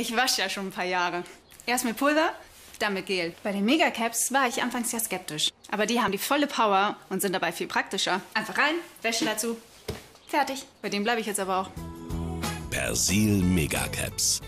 Ich wasche ja schon ein paar Jahre. Erst mit Pulver, dann mit Gel. Bei den Megacaps war ich anfangs ja skeptisch. Aber die haben die volle Power und sind dabei viel praktischer. Einfach rein, Wäsche dazu. Fertig. Bei dem bleibe ich jetzt aber auch. Persil Megacaps.